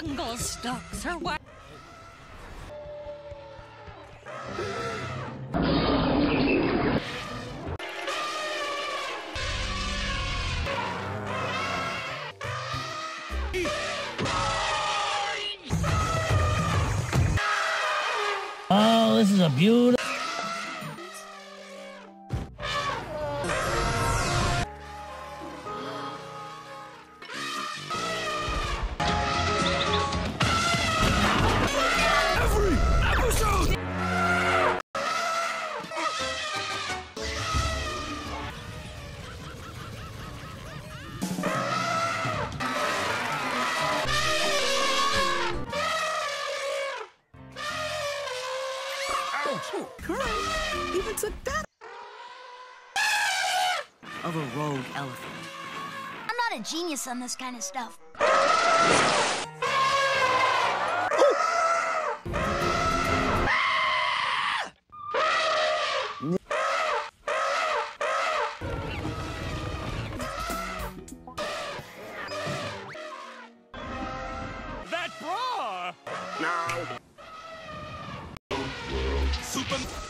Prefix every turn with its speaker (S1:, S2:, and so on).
S1: jungle stocks or what?
S2: Oh, this is a beautiful.
S3: Oh, Kurt even took that of a rogue elephant.
S4: I'm not a genius on this kind of stuff.
S5: That bra!
S6: No.
S5: Super.